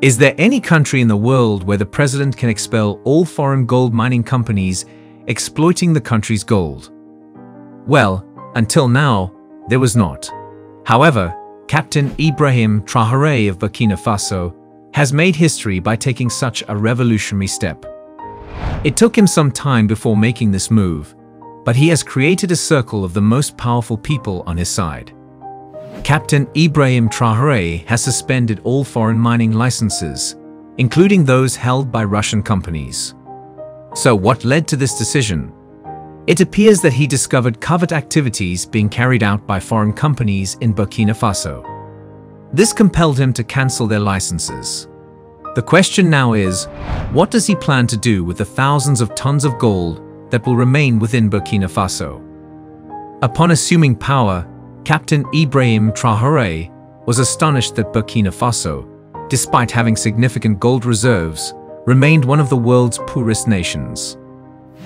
Is there any country in the world where the president can expel all foreign gold mining companies exploiting the country's gold? Well, until now, there was not. However, Captain Ibrahim Traoré of Burkina Faso has made history by taking such a revolutionary step. It took him some time before making this move, but he has created a circle of the most powerful people on his side. Captain Ibrahim Traoré has suspended all foreign mining licenses, including those held by Russian companies. So what led to this decision? It appears that he discovered covert activities being carried out by foreign companies in Burkina Faso. This compelled him to cancel their licenses. The question now is, what does he plan to do with the thousands of tons of gold that will remain within Burkina Faso? Upon assuming power, Captain Ibrahim Traoré was astonished that Burkina Faso, despite having significant gold reserves, remained one of the world's poorest nations.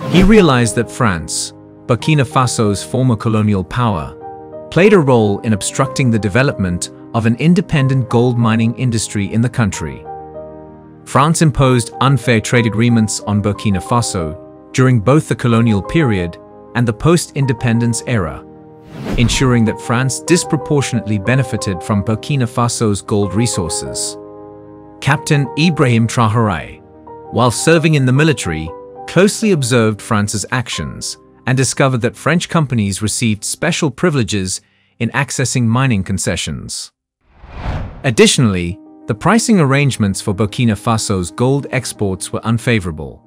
He realized that France, Burkina Faso's former colonial power, played a role in obstructing the development of an independent gold mining industry in the country. France imposed unfair trade agreements on Burkina Faso during both the colonial period and the post-independence era, ensuring that France disproportionately benefited from Burkina Faso's gold resources. Captain Ibrahim Traoré, while serving in the military, closely observed France's actions and discovered that French companies received special privileges in accessing mining concessions. Additionally, the pricing arrangements for Burkina Faso's gold exports were unfavorable.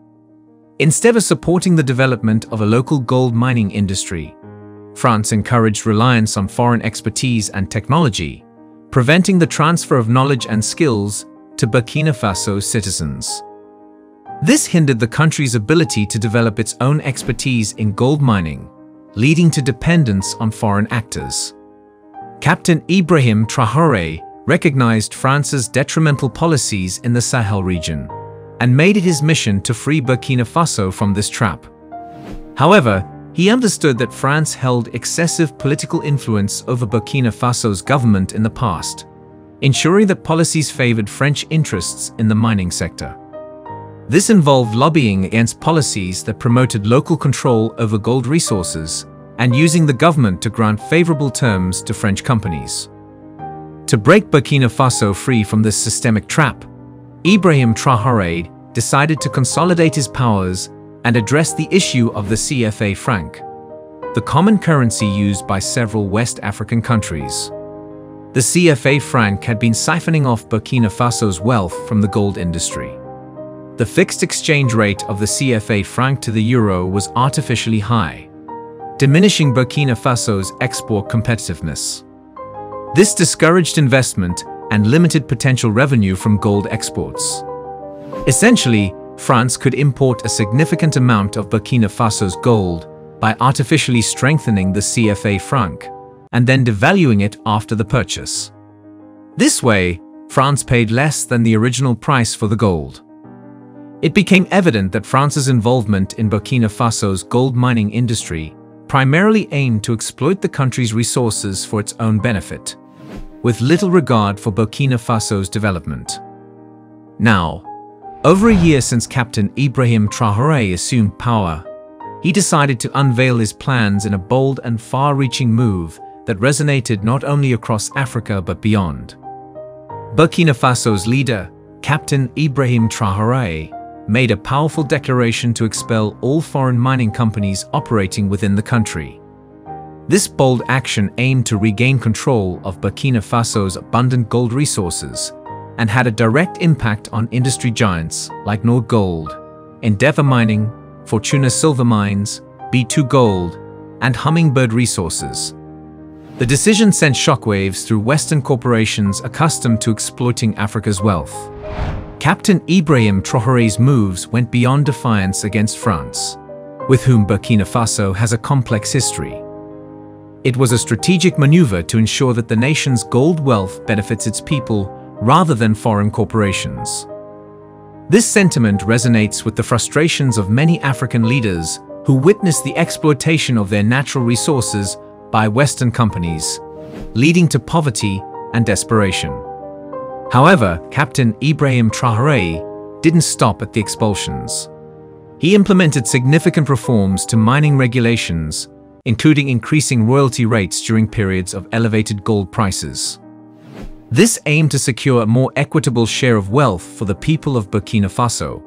Instead of supporting the development of a local gold mining industry, France encouraged reliance on foreign expertise and technology, preventing the transfer of knowledge and skills to Burkina Faso citizens. This hindered the country's ability to develop its own expertise in gold mining, leading to dependence on foreign actors. Captain Ibrahim Traoré recognized France's detrimental policies in the Sahel region and made it his mission to free Burkina Faso from this trap. However, he understood that France held excessive political influence over Burkina Faso's government in the past, ensuring that policies favored French interests in the mining sector. This involved lobbying against policies that promoted local control over gold resources and using the government to grant favorable terms to French companies. To break Burkina Faso free from this systemic trap, Ibrahim Traoré decided to consolidate his powers and address the issue of the CFA franc, the common currency used by several West African countries. The CFA franc had been siphoning off Burkina Faso's wealth from the gold industry. The fixed exchange rate of the CFA franc to the euro was artificially high, diminishing Burkina Faso's export competitiveness. This discouraged investment and limited potential revenue from gold exports. Essentially, France could import a significant amount of Burkina Faso's gold by artificially strengthening the CFA franc and then devaluing it after the purchase. This way, France paid less than the original price for the gold. It became evident that France's involvement in Burkina Faso's gold mining industry primarily aimed to exploit the country's resources for its own benefit, with little regard for Burkina Faso's development. Now, over a year since Captain Ibrahim Traoré assumed power, he decided to unveil his plans in a bold and far-reaching move that resonated not only across Africa but beyond. Burkina Faso's leader, Captain Ibrahim Traoré, made a powerful declaration to expel all foreign mining companies operating within the country. This bold action aimed to regain control of Burkina Faso's abundant gold resources and had a direct impact on industry giants like Nord Gold, Endeavour Mining, Fortuna Silver Mines, B2 Gold, and Hummingbird Resources. The decision sent shockwaves through Western corporations accustomed to exploiting Africa's wealth. Captain Ibrahim Traoré's moves went beyond defiance against France, with whom Burkina Faso has a complex history. It was a strategic maneuver to ensure that the nation's gold wealth benefits its people rather than foreign corporations. This sentiment resonates with the frustrations of many African leaders who witness the exploitation of their natural resources by Western companies, leading to poverty and desperation. However, Captain Ibrahim Traoré didn't stop at the expulsions. He implemented significant reforms to mining regulations, including increasing royalty rates during periods of elevated gold prices. This aimed to secure a more equitable share of wealth for the people of Burkina Faso,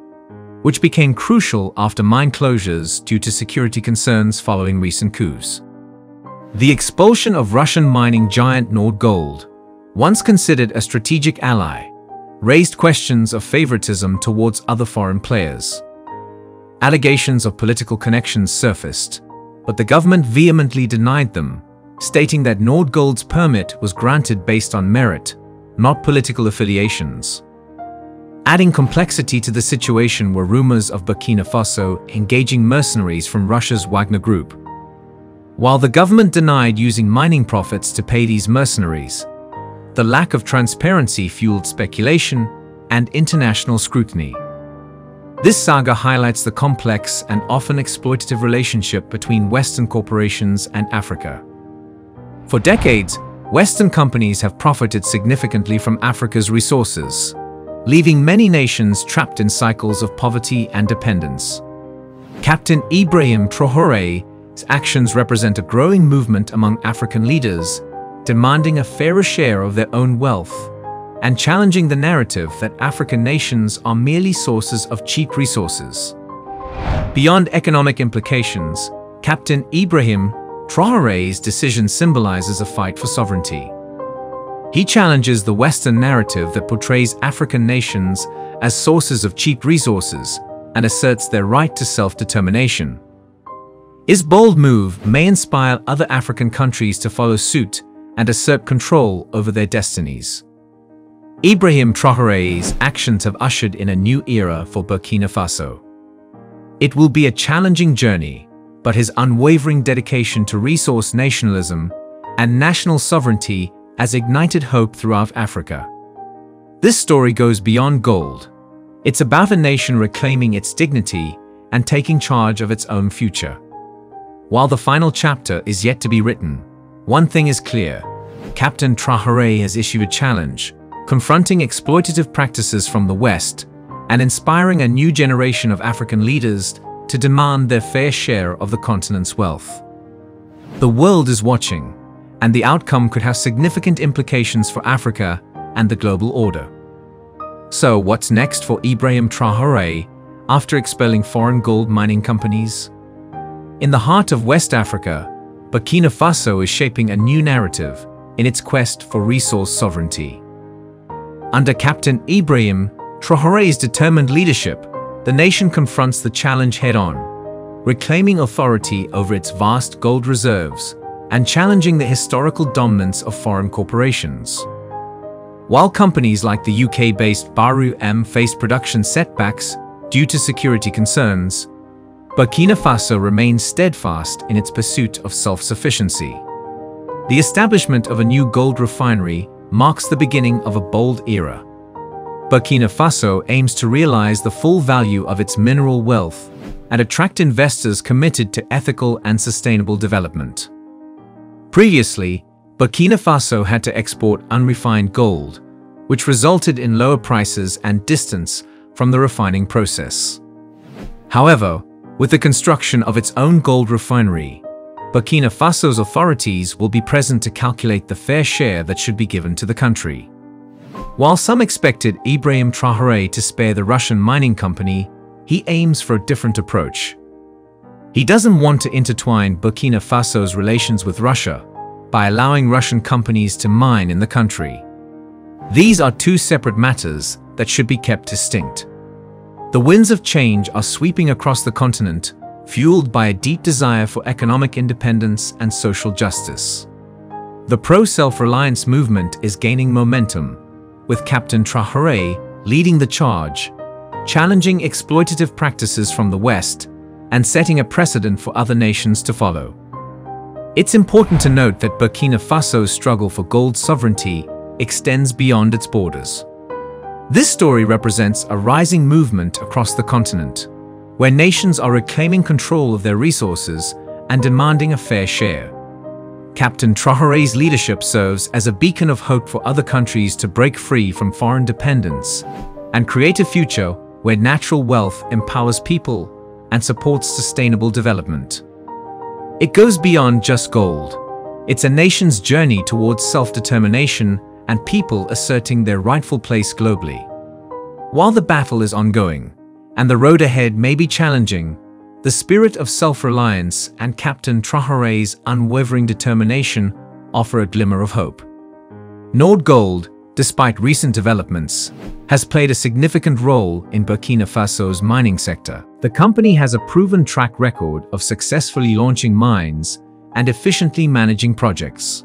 which became crucial after mine closures due to security concerns following recent coups. The expulsion of Russian mining giant Nordgold, once considered a strategic ally, raised questions of favoritism towards other foreign players. Allegations of political connections surfaced, but the government vehemently denied them, stating that Nordgold's permit was granted based on merit, not political affiliations. Adding complexity to the situation were rumors of Burkina Faso engaging mercenaries from Russia's Wagner Group. While the government denied using mining profits to pay these mercenaries, the lack of transparency fueled speculation and international scrutiny. This saga highlights the complex and often exploitative relationship between Western corporations and Africa. For decades, Western companies have profited significantly from Africa's resources, leaving many nations trapped in cycles of poverty and dependence. Captain Ibrahim Traoré's actions represent a growing movement among African leaders, demanding a fairer share of their own wealth and challenging the narrative that African nations are merely sources of cheap resources. Beyond economic implications, Captain Ibrahim Traoré's decision symbolizes a fight for sovereignty. He challenges the Western narrative that portrays African nations as sources of cheap resources and asserts their right to self-determination. His bold move may inspire other African countries to follow suit and assert control over their destinies. Ibrahim Traoré's actions have ushered in a new era for Burkina Faso. It will be a challenging journey, but his unwavering dedication to resource nationalism and national sovereignty has ignited hope throughout Africa. This story goes beyond gold. It's about a nation reclaiming its dignity and taking charge of its own future. While the final chapter is yet to be written, one thing is clear. Captain Traoré has issued a challenge, confronting exploitative practices from the West and inspiring a new generation of African leaders to demand their fair share of the continent's wealth. The world is watching, and the outcome could have significant implications for Africa and the global order. So what's next for Ibrahim Traoré after expelling foreign gold mining companies? In the heart of West Africa, Burkina Faso is shaping a new narrative in its quest for resource sovereignty. Under Captain Ibrahim Traoré's determined leadership, the nation confronts the challenge head-on, reclaiming authority over its vast gold reserves and challenging the historical dominance of foreign corporations. While companies like the UK-based Baru M faced production setbacks due to security concerns, Burkina Faso remains steadfast in its pursuit of self-sufficiency. The establishment of a new gold refinery marks the beginning of a bold era. Burkina Faso aims to realize the full value of its mineral wealth and attract investors committed to ethical and sustainable development. Previously, Burkina Faso had to export unrefined gold, which resulted in lower prices and distance from the refining process. However, with the construction of its own gold refinery, Burkina Faso's authorities will be present to calculate the fair share that should be given to the country. While some expected Ibrahim Traoré to spare the Russian mining company, he aims for a different approach. He doesn't want to intertwine Burkina Faso's relations with Russia by allowing Russian companies to mine in the country. These are two separate matters that should be kept distinct. The winds of change are sweeping across the continent, fueled by a deep desire for economic independence and social justice. The pro-self-reliance movement is gaining momentum, with Captain Traoré leading the charge, challenging exploitative practices from the West and setting a precedent for other nations to follow. It's important to note that Burkina Faso's struggle for gold sovereignty extends beyond its borders. This story represents a rising movement across the continent, where nations are reclaiming control of their resources and demanding a fair share. Captain Traoré's leadership serves as a beacon of hope for other countries to break free from foreign dependence and create a future where natural wealth empowers people and supports sustainable development. It goes beyond just gold. It's a nation's journey towards self-determination and people asserting their rightful place globally. While the battle is ongoing, and the road ahead may be challenging, the spirit of self-reliance and Captain Traoré's unwavering determination offer a glimmer of hope. Nord Gold, despite recent developments, has played a significant role in Burkina Faso's mining sector. The company has a proven track record of successfully launching mines and efficiently managing projects.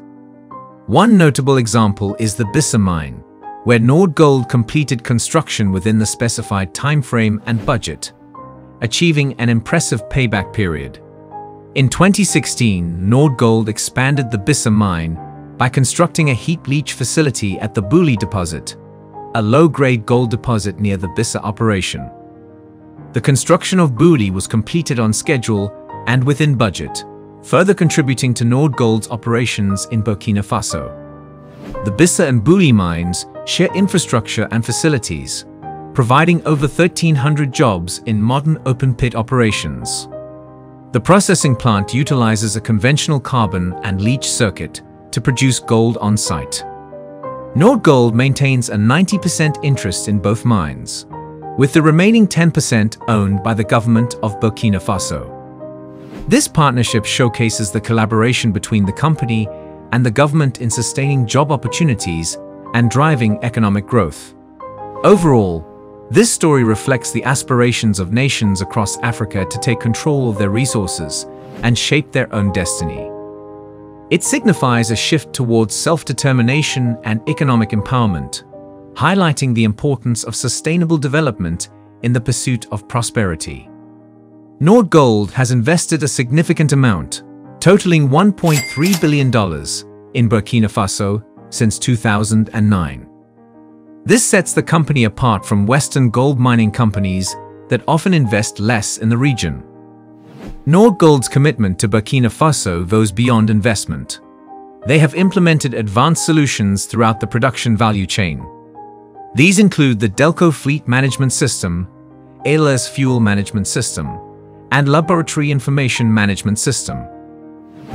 One notable example is the Bissa mine, where Nord Gold completed construction within the specified timeframe and budget, achieving an impressive payback period. In 2016, Nordgold expanded the Bissa mine by constructing a heap leach facility at the Bouly deposit, a low-grade gold deposit near the Bissa operation. The construction of Bouly was completed on schedule and within budget, further contributing to Nordgold's operations in Burkina Faso. The Bissa and Bouli mines share infrastructure and facilities, providing over 1,300 jobs in modern open-pit operations. The processing plant utilizes a conventional carbon in leach circuit to produce gold on site. Nord Gold maintains a 90% interest in both mines, with the remaining 10% owned by the government of Burkina Faso. This partnership showcases the collaboration between the company and the government in sustaining job opportunities and driving economic growth. Overall, this story reflects the aspirations of nations across Africa to take control of their resources and shape their own destiny. It signifies a shift towards self-determination and economic empowerment, highlighting the importance of sustainable development in the pursuit of prosperity. Nordgold has invested a significant amount, totaling $1.3 billion, in Burkina Faso since 2009. This sets the company apart from Western gold mining companies that often invest less in the region. Nord Gold's commitment to Burkina Faso goes beyond investment. They have implemented advanced solutions throughout the production value chain. These include the Delco Fleet Management System, ALS Fuel Management System, and Laboratory Information Management System.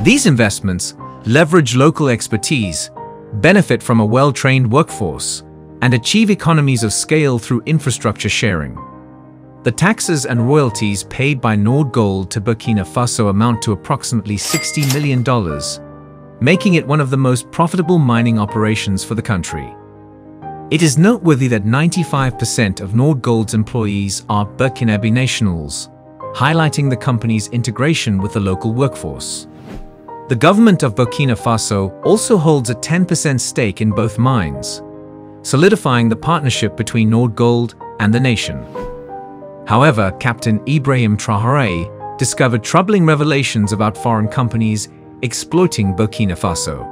These investments leverage local expertise, benefit from a well-trained workforce, and achieve economies of scale through infrastructure sharing. The taxes and royalties paid by Nord Gold to Burkina Faso amount to approximately $60 million, making it one of the most profitable mining operations for the country. It is noteworthy that 95% of Nord Gold's employees are Burkinabe nationals, highlighting the company's integration with the local workforce. The government of Burkina Faso also holds a 10% stake in both mines, solidifying the partnership between Nord Gold and the nation. However, Captain Ibrahim Traoré discovered troubling revelations about foreign companies exploiting Burkina Faso.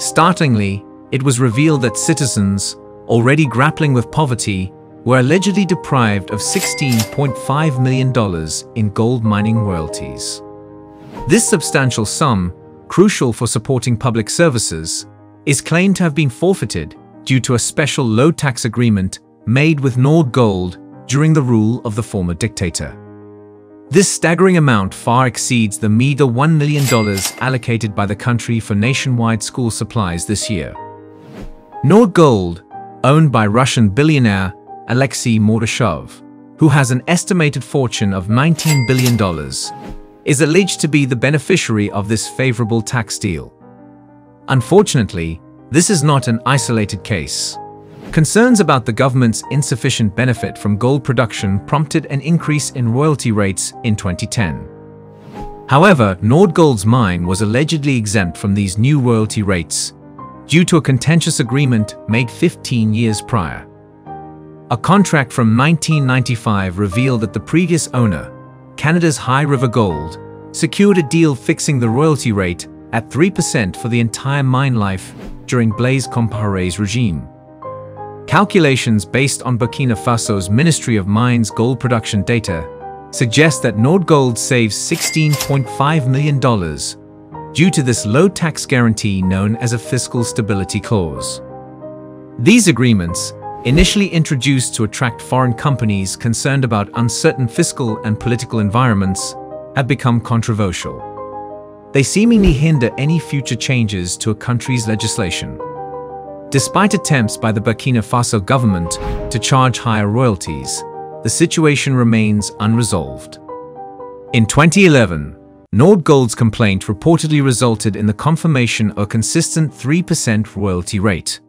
Startlingly, it was revealed that citizens, already grappling with poverty, were allegedly deprived of $16.5 million in gold mining royalties. This substantial sum, crucial for supporting public services, is claimed to have been forfeited due to a special low-tax agreement made with Nord Gold during the rule of the former dictator. This staggering amount far exceeds the meager $1 million allocated by the country for nationwide school supplies this year. Nord Gold, owned by Russian billionaire Alexei Mordashov, who has an estimated fortune of $19 billion, is alleged to be the beneficiary of this favorable tax deal. Unfortunately, this is not an isolated case. Concerns about the government's insufficient benefit from gold production prompted an increase in royalty rates in 2010. However, Nordgold's mine was allegedly exempt from these new royalty rates due to a contentious agreement made 15 years prior. A contract from 1995 revealed that the previous owner, Canada's High River Gold, secured a deal fixing the royalty rate at 3% for the entire mine life during Blaise Compaoré's regime. Calculations based on Burkina Faso's Ministry of Mines gold production data suggest that Nord Gold saves $16.5 million due to this low tax guarantee known as a fiscal stability clause. These agreements, initially introduced to attract foreign companies concerned about uncertain fiscal and political environments, have become controversial. They seemingly hinder any future changes to a country's legislation. Despite attempts by the Burkina Faso government to charge higher royalties, the situation remains unresolved. In 2011, Nordgold's complaint reportedly resulted in the confirmation of a consistent 3% royalty rate.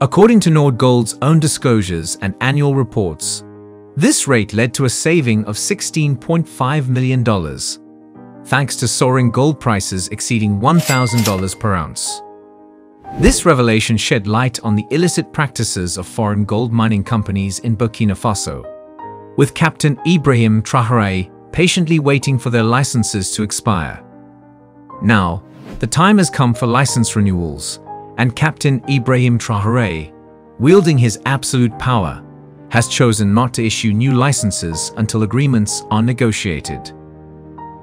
According to Nordgold's own disclosures and annual reports, this rate led to a saving of $16.5 million, thanks to soaring gold prices exceeding $1,000 per ounce. This revelation shed light on the illicit practices of foreign gold mining companies in Burkina Faso, with Captain Ibrahim Traoré patiently waiting for their licenses to expire. Now, the time has come for license renewals, and Captain Ibrahim Traoré, wielding his absolute power, has chosen not to issue new licenses until agreements are negotiated.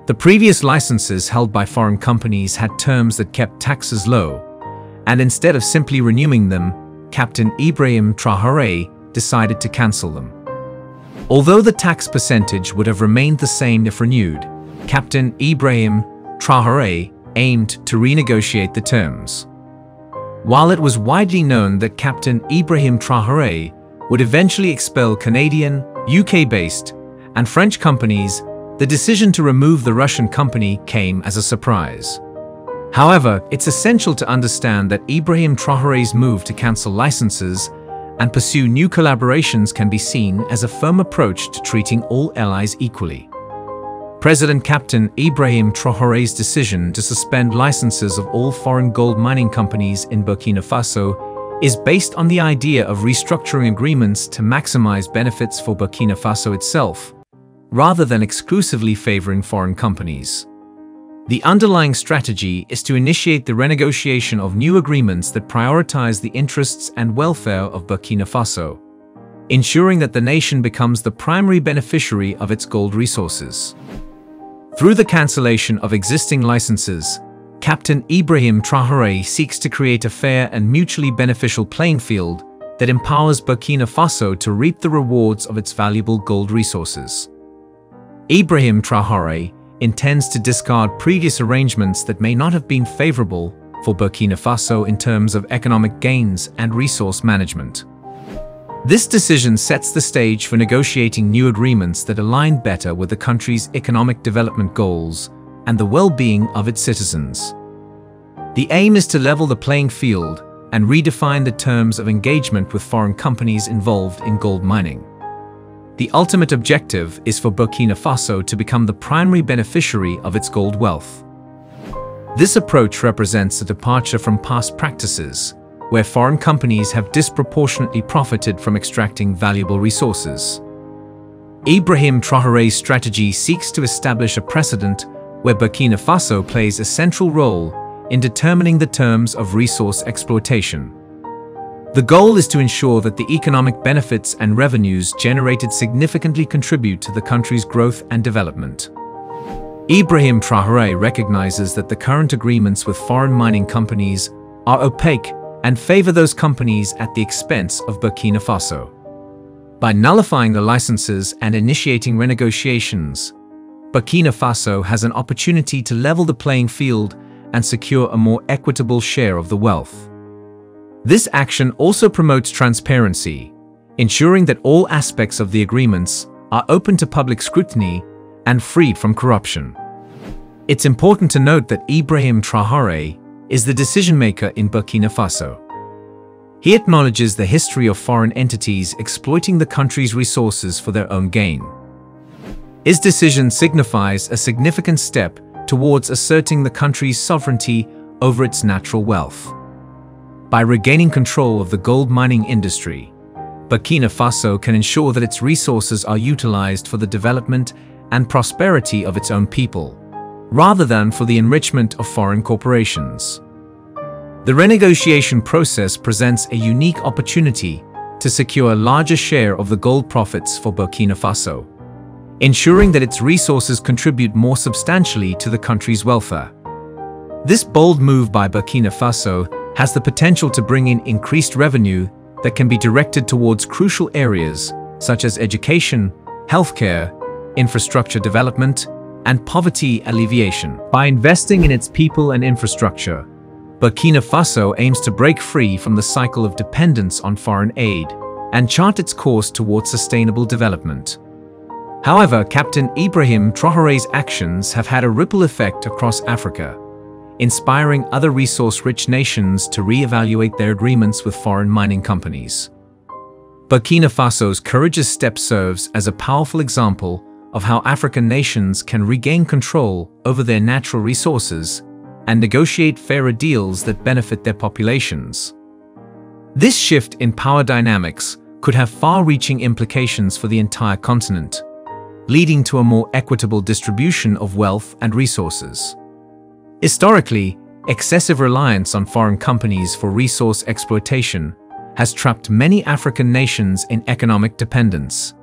The previous licenses held by foreign companies had terms that kept taxes low, and instead of simply renewing them, Captain Ibrahim Traoré decided to cancel them. Although the tax percentage would have remained the same if renewed, Captain Ibrahim Traoré aimed to renegotiate the terms. While it was widely known that Captain Ibrahim Traoré would eventually expel Canadian, UK-based, and French companies, the decision to remove the Russian company came as a surprise. However, it's essential to understand that Ibrahim Traoré's move to cancel licenses and pursue new collaborations can be seen as a firm approach to treating all allies equally. President Captain Ibrahim Traoré's decision to suspend licenses of all foreign gold mining companies in Burkina Faso is based on the idea of restructuring agreements to maximize benefits for Burkina Faso itself, rather than exclusively favoring foreign companies. The underlying strategy is to initiate the renegotiation of new agreements that prioritize the interests and welfare of Burkina Faso, ensuring that the nation becomes the primary beneficiary of its gold resources. Through the cancellation of existing licenses, Captain Ibrahim Traoré seeks to create a fair and mutually beneficial playing field that empowers Burkina Faso to reap the rewards of its valuable gold resources. Ibrahim Traoré intends to discard previous arrangements that may not have been favorable for Burkina Faso in terms of economic gains and resource management. This decision sets the stage for negotiating new agreements that align better with the country's economic development goals and the well-being of its citizens. The aim is to level the playing field and redefine the terms of engagement with foreign companies involved in gold mining. The ultimate objective is for Burkina Faso to become the primary beneficiary of its gold wealth. This approach represents a departure from past practices where foreign companies have disproportionately profited from extracting valuable resources. Ibrahim Traoré's strategy seeks to establish a precedent where Burkina Faso plays a central role in determining the terms of resource exploitation. The goal is to ensure that the economic benefits and revenues generated significantly contribute to the country's growth and development. Ibrahim Traoré recognizes that the current agreements with foreign mining companies are opaque and favor those companies at the expense of Burkina Faso. By nullifying the licenses and initiating renegotiations, Burkina Faso has an opportunity to level the playing field and secure a more equitable share of the wealth. This action also promotes transparency, ensuring that all aspects of the agreements are open to public scrutiny and freed from corruption. It's important to note that Ibrahim Traoré is the decision-maker in Burkina Faso. He acknowledges the history of foreign entities exploiting the country's resources for their own gain. His decision signifies a significant step towards asserting the country's sovereignty over its natural wealth. By regaining control of the gold mining industry, Burkina Faso can ensure that its resources are utilized for the development and prosperity of its own people, rather than for the enrichment of foreign corporations. The renegotiation process presents a unique opportunity to secure a larger share of the gold profits for Burkina Faso, ensuring that its resources contribute more substantially to the country's welfare. This bold move by Burkina Faso has the potential to bring in increased revenue that can be directed towards crucial areas such as education, healthcare, infrastructure development, and poverty alleviation. By investing in its people and infrastructure, Burkina Faso aims to break free from the cycle of dependence on foreign aid and chart its course towards sustainable development. However, Captain Ibrahim Traoré's actions have had a ripple effect across Africa, inspiring other resource-rich nations to re-evaluate their agreements with foreign mining companies. Burkina Faso's courageous step serves as a powerful example of how African nations can regain control over their natural resources and negotiate fairer deals that benefit their populations. This shift in power dynamics could have far-reaching implications for the entire continent, leading to a more equitable distribution of wealth and resources. Historically, excessive reliance on foreign companies for resource exploitation has trapped many African nations in economic dependence,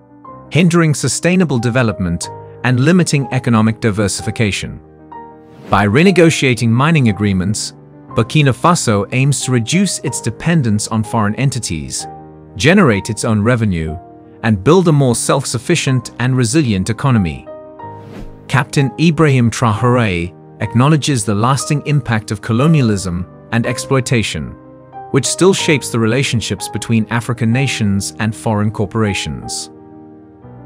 hindering sustainable development and limiting economic diversification. By renegotiating mining agreements, Burkina Faso aims to reduce its dependence on foreign entities, generate its own revenue, and build a more self-sufficient and resilient economy. Captain Ibrahim Traoré acknowledges the lasting impact of colonialism and exploitation, which still shapes the relationships between African nations and foreign corporations.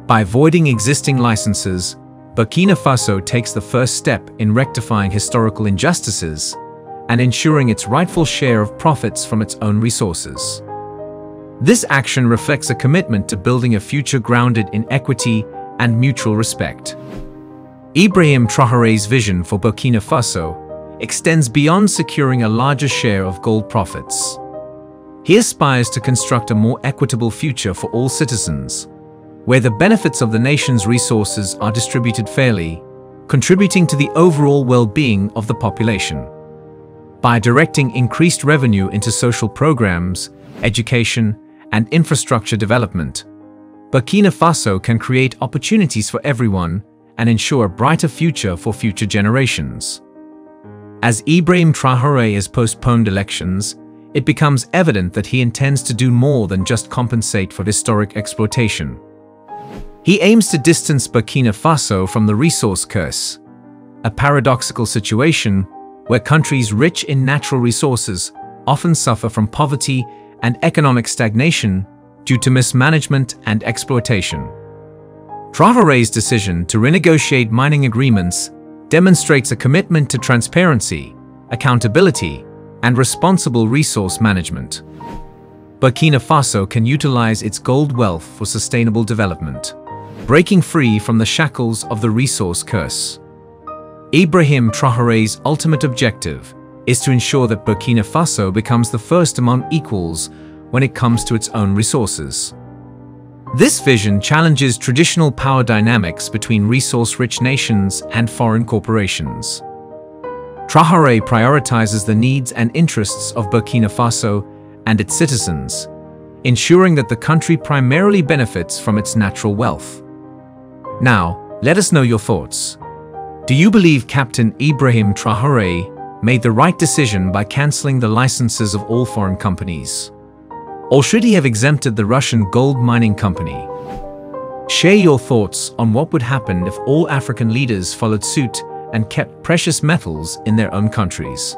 By voiding existing licenses, Burkina Faso takes the first step in rectifying historical injustices and ensuring its rightful share of profits from its own resources. This action reflects a commitment to building a future grounded in equity and mutual respect. Ibrahim Traoré's vision for Burkina Faso extends beyond securing a larger share of gold profits. He aspires to construct a more equitable future for all citizens, where the benefits of the nation's resources are distributed fairly, contributing to the overall well-being of the population. By directing increased revenue into social programs, education, and infrastructure development, Burkina Faso can create opportunities for everyone and ensure a brighter future for future generations. As Ibrahim Traoré has postponed elections, it becomes evident that he intends to do more than just compensate for historic exploitation. He aims to distance Burkina Faso from the resource curse, a paradoxical situation where countries rich in natural resources often suffer from poverty and economic stagnation due to mismanagement and exploitation. Traoré's decision to renegotiate mining agreements demonstrates a commitment to transparency, accountability, and responsible resource management. Burkina Faso can utilize its gold wealth for sustainable development, breaking free from the shackles of the resource curse. Ibrahim Traoré's ultimate objective is to ensure that Burkina Faso becomes the first among equals when it comes to its own resources. This vision challenges traditional power dynamics between resource-rich nations and foreign corporations. Traoré prioritizes the needs and interests of Burkina Faso and its citizens, ensuring that the country primarily benefits from its natural wealth. Now, let us know your thoughts. Do you believe Captain Ibrahim Traoré made the right decision by cancelling the licenses of all foreign companies? Or should he have exempted the Russian gold mining company? Share your thoughts on what would happen if all African leaders followed suit and kept precious metals in their own countries.